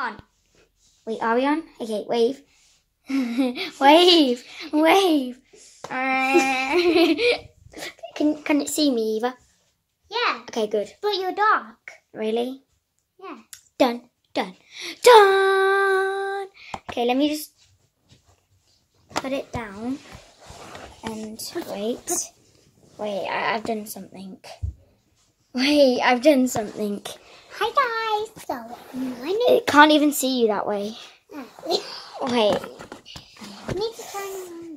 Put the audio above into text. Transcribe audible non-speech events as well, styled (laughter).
On. Wait, are we on? Okay, wave. (laughs) wave. Wave. Uh, (laughs) can can it see me, Eva? Yeah, Okay, good. but you're dark. Really? Yeah. Done. Done. Done. Okay, let me just put it down and wait. Wait, I, I've done something. Wait, I've done something. Hi guys. So my name. It can't even see you that way. Wait. (laughs) Need to turn